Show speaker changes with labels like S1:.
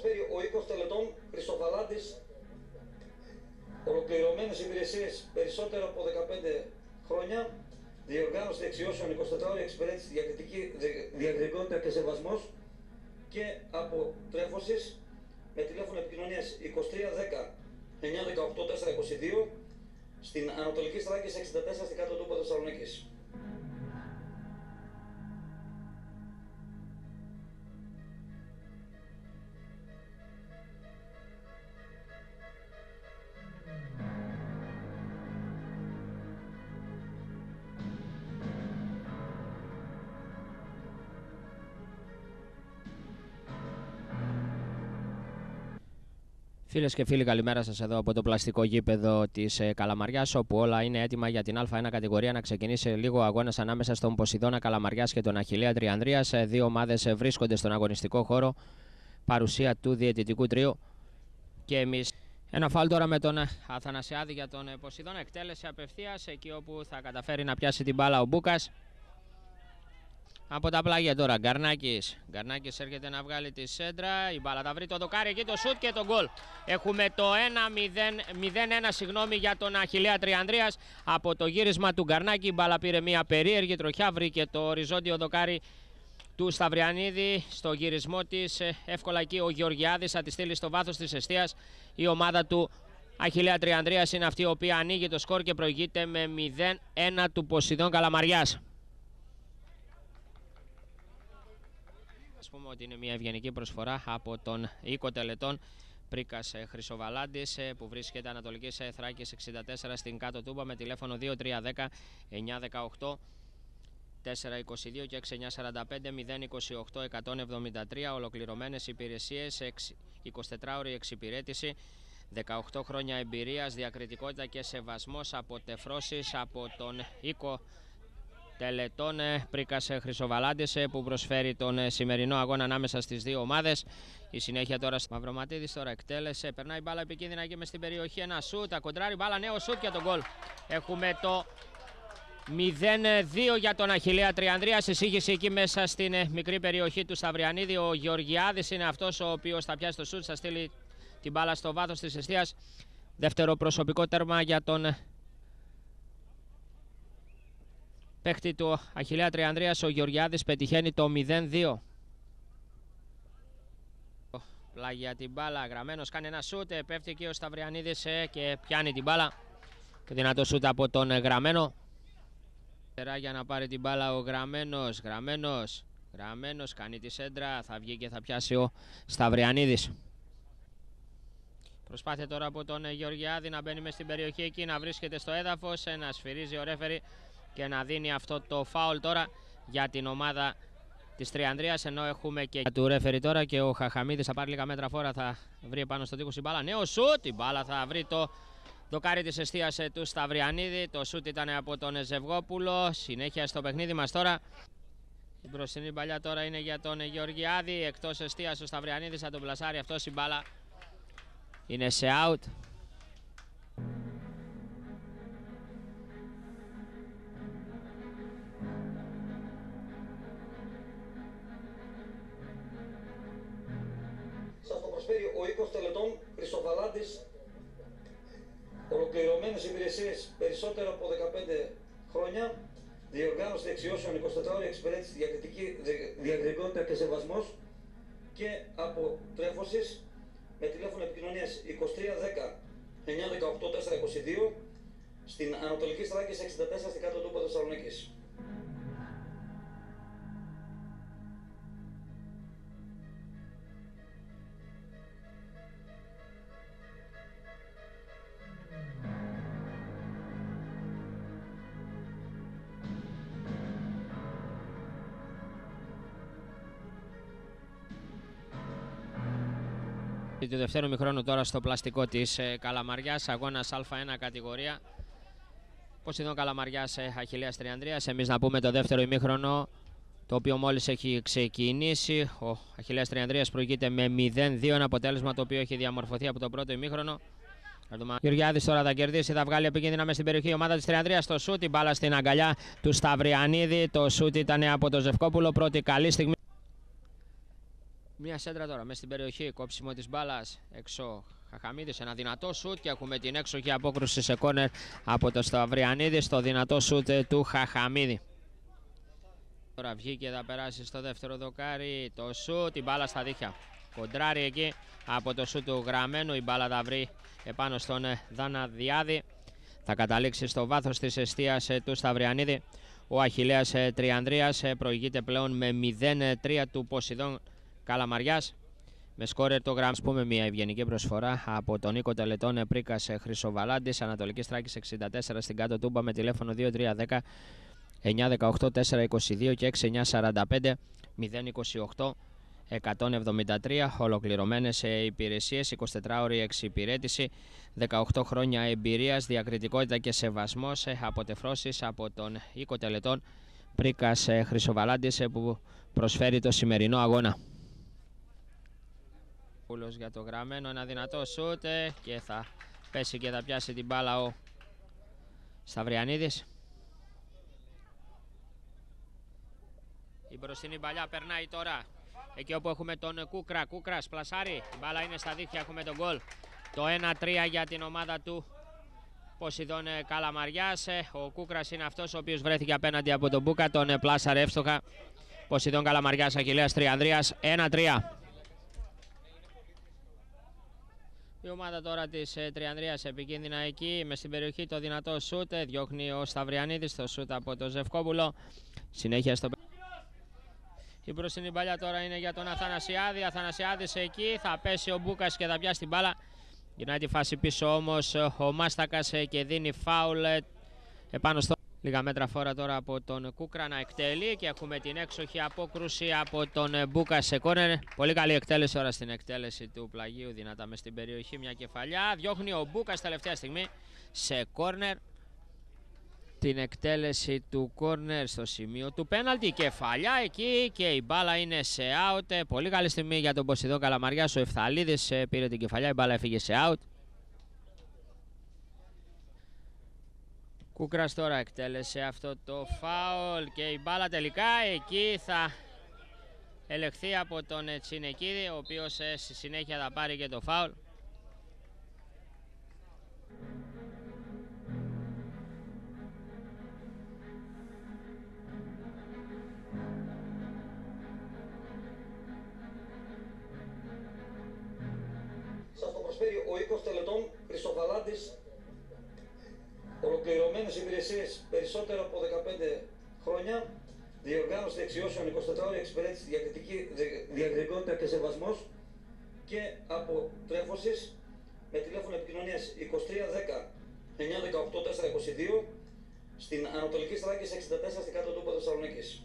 S1: προσφέρει ο οίκος τελετών Χρυσοφαλάντης ολοκληρωμένες υπηρεσίες περισσότερο από 15 χρόνια, διοργάνωση δεξιώσεων 24 ώρες εξυπηρέτηση, διακριτική δια- διακριτικότητα και σεβασμός. Και αποτρέφωσης με τηλέφωνο επικοινωνίας 2310 918 422 στην Ανατολική Στράκη 64 στην κάτω τούπα Θεσσαλονίκης.
S2: Φίλες και φίλοι, καλημέρα σας εδώ από το πλαστικό γήπεδο της Καλαμαριάς, όπου όλα είναι έτοιμα για την Α1 κατηγορία να ξεκινήσει λίγο αγώνας ανάμεσα στον Ποσειδώνα Καλαμαριάς και τον Αχηλέα Τριανδρίας. Δύο ομάδες βρίσκονται στον αγωνιστικό χώρο. Παρουσία του διαιτητικού τρίου. Και εμείς. Ένα φάλ τώρα με τον Αθανασιάδη για τον Ποσειδώνα. Εκτέλεση απευθείας εκεί όπου θα καταφέρει να πιάσει την μπάλα ο Μπούκας. Από τα πλάγια τώρα, Γκαρνάκης. Γκαρνάκης έρχεται να βγάλει τη σέντρα. Η μπάλα θα βρει το δοκάρι εκεί το σουτ και το γκολ. Έχουμε το 1-0, 0-1 συγγνώμη για τον Αχηλέα Τριανδρίας. Από το γύρισμα του Γκαρνάκη η μπάλα πήρε μια περίεργη τροχιά. Βρήκε το οριζόντιο δοκάρι του Σταυριανίδη στο γυρισμό της. Εύκολα εκεί ο Γεωργιάδης θα τη στείλει στο βάθος της αιστείας. Η ομάδα του Αχηλέα Τριανδρίας είναι αυτή η οποία ανοίγει το σκορ και προηγείται με 0-1 του Ποσειδών Καλαμαριάς. Ας πούμε ότι είναι μια ευγενική προσφορά από τον οίκο τελετών Πρίκας ε, Χρυσοβαλάντης ε, που βρίσκεται Ανατολικής ε, Θράκης 64 στην κάτω τούμπα με τηλέφωνο 2310 918 422 και 6945 028 173 ολοκληρωμένες υπηρεσίες 24 ώρη εξυπηρέτηση 18 χρόνια εμπειρίας, διακριτικότητα και σεβασμός από τεφρώσεις από τον οίκο τελετών Πρίκας Χρυσοβαλάντης που προσφέρει τον σημερινό αγώνα ανάμεσα στις δύο ομάδες. Η συνέχεια τώρα στο Μαυροματίδης τώρα εκτέλεσε, περνάει μπάλα επικίνδυνα και μες στην περιοχή ένα σούτ, κοντράρει μπάλα, νέο σούτ για τον γκολ. Έχουμε το 0-2 για τον Αχιλέα Τριανδρίας. Συσύγηση εκεί μέσα στην μικρή περιοχή του Σταυριανίδη. Ο Γεωργιάδης είναι αυτός ο οποίος θα πιάσει το σούτ, θα στείλει την μπάλα στο βάθος της αιστείας. Δεύτερο προσωπικό τέρμα για τον παίχτη του Αχιλέα Τριανδρίας, ο Γεωργιάδης πετυχαίνει το 0-2. Πλάγια την μπάλα, γραμμένος κάνει ένα σούτ, πέφτει εκεί ο Σταυριανίδης ε, και πιάνει την μπάλα. Και δυνατό σούτ από τον Γραμμένο. Για να πάρει την μπάλα ο Γραμμένος, Γραμμένος, Γραμμένος κάνει τη σέντρα, θα βγει και θα πιάσει ο Σταυριανίδης. Προσπάθεια τώρα από τον Γεωργιάδη να μπαίνει μέσα στην περιοχή εκεί, να βρίσκεται στο έδαφος, ε, να σφυρίζει ο ρέφερη και να δίνει αυτό το φάουλ τώρα για την ομάδα της Τριανδρίας. Ενώ έχουμε και του ρέφερη τώρα και ο Χαχαμίδης θα πάρει λίγα μέτρα φόρα. Θα βρει πάνω στο τείχος η μπάλα. Νέο σουτ! Η μπάλα θα βρει το δοκάρι της αιστεία του Σταυριανίδη. Το σουτ ήταν από τον Ζευγόπουλο. Συνέχεια στο παιχνίδι μας τώρα. Η μπροστινή παλιά τώρα είναι για τον Γεωργιάδη. Εκτός αιστεία ο Σταυριανίδης θα τον πλασάρει αυτός η μπάλα. Είναι σε out.
S1: Προσφέρει ο οίκος τελετών Χρυσοφαλάντης ολοκληρωμένες υπηρεσίες περισσότερο από 15 χρόνια. Διοργάνωση δεξιώσεων 24 ώρες εξυπηρέτηση διακριτική δια- διακριτικότητα και σεβασμός και αποτρέφωσης. Με τηλέφωνο επικοινωνίας 2310 918 422 στην Ανατολική Στράκη 64 στην κάτω τούπα Θεσσαλονίκης.
S2: Του δευτέρου μηχρόνου τώρα στο πλαστικό της ε, Καλαμαριάς, αγώνας Α1 κατηγορία. Ποσειδών Καλαμαριάς ε, Αχιλέας Τριανδρίας; Εμείς να πούμε το δεύτερο ημίχρονο, το οποίο μόλις έχει ξεκινήσει. Ο Αχιλέας Τριανδρίας προηγείται με 0-2, ένα αποτέλεσμα το οποίο έχει διαμορφωθεί από το πρώτο ημίχρονο. Γεωργιάδης τώρα θα κερδίσει, θα βγάλει επικίνδυνα μέσα στην περιοχή η ομάδα της Τριανδρίας στο σούτ, η μπάλα στην αγκαλιά του Σταυριανίδη. Το σούτ ήταν από τον Ζευκόπουλο, πρώτη καλή στιγμή. Μια σέντρα τώρα μέσα στην περιοχή, κόψιμο της μπάλας έξω Χαχαμίδης, ένα δυνατό σουτ και έχουμε την έξοχη απόκρουση σε κόνερ από το Σταυριανίδη στο δυνατό σουτ του Χαχαμίδη. Τώρα βγήκε θα περάσει στο δεύτερο δοκάρι το σουτ, η μπάλα στα δίχια. Κοντράρει εκεί από το σουτ του γραμμένου, η μπάλα θα βρει επάνω στον Δαναδιάδη. Θα καταλήξει στο βάθος της αιστείας του Σταυριανίδη. Ο Αχιλέας Τριανδρίας προηγείται πλέον με 0-3 του Ποσειδών Καλαμαριάς. Με σκόρερ το γραμμ, πούμε, μια ευγενική προσφορά από τον Νίκο Τελετών Πρίκας Χρυσοβαλάντης, Ανατολικής Στράκη 64 στην κάτω τούμπα με τηλέφωνο 2310 918 422 και 6945 028 173 ολοκληρωμένες υπηρεσίες, 24 ώρη εξυπηρέτηση, 18 χρόνια εμπειρίας, διακριτικότητα και σεβασμός, αποτεφρώσεις από τον οίκο τελετών Πρίκας Χρυσοβαλάντης που προσφέρει το σημερινό αγώνα. Πούλος για το γραμμένο, ένα δυνατό σούτ και θα πέσει και θα πιάσει την μπάλα ο Σταυριανίδης. Η μπροστινή παλιά περνάει τώρα εκεί όπου έχουμε τον Κούκρα. Κούκρας πλασάρει. Η μπάλα είναι στα δίχτυα. Έχουμε τον γκολ. Το 1-3 για την ομάδα του Ποσειδών Καλαμαριάς. Ο Κούκρας είναι αυτός ο οποίος βρέθηκε απέναντι από τον Μπούκα. Τον πλάσαρε εύστοχα. Ποσειδών Καλαμαριάς Αχιλέας Τριανδρίας 1-3. Η ομάδα τώρα της ε, Τριανδρίας επικίνδυνα εκεί με στην περιοχή το δυνατό σούτ. Διώχνει ο Σταυριανίδης το σούτ από τον Ζευκόπουλο. Συνέχεια στο. Η μπροστινή παλιά τώρα είναι για τον Αθανασιάδη. Αθανασιάδης εκεί. Θα πέσει ο Μπούκας και θα πιάσει την μπάλα. Γυρνάει τη φάση πίσω όμως ο Μάστακας ε, και δίνει φάουλ ε, επάνω στο. Λίγα μέτρα φόρα τώρα από τον Κούκρα να εκτελεί και έχουμε την έξοχη απόκρουση από τον Μπούκα σε κόρνερ. Πολύ καλή εκτέλεση τώρα στην εκτέλεση του πλαγίου. Δυνατά μες στην περιοχή μια κεφαλιά. Διώχνει ο Μπούκας τελευταία στιγμή σε κόρνερ. Την εκτέλεση του κόρνερ στο σημείο του πέναλτι. Κεφαλιά εκεί και η μπάλα είναι σε out. Πολύ καλή στιγμή για τον Ποσειδό Καλαμαριά. Ο Ευθαλίδη ε, πήρε την κεφαλιά. Η μπάλα έφυγε σε out. Κούκρας τώρα εκτέλεσε αυτό το φάουλ και η μπάλα τελικά εκεί θα ελεχθεί από τον Τσινεκίδη ο οποίος ε, στη συνέχεια θα πάρει και το φάουλ.
S1: Σας το προσφέρει ο οίκος τελετών Χρυσοβαλάντης ολοκληρωμένες υπηρεσίες περισσότερο από 15 χρόνια, διοργάνωση δεξιώσεων 24 ώρες εξυπηρέτηση, διακριτική διακριτικότητα και σεβασμός και αποτρέφωσης με τηλέφωνο επικοινωνίας 2310 918 422 στην Ανατολική Στράκη 64 στην κάτω του Θεσσαλονίκης.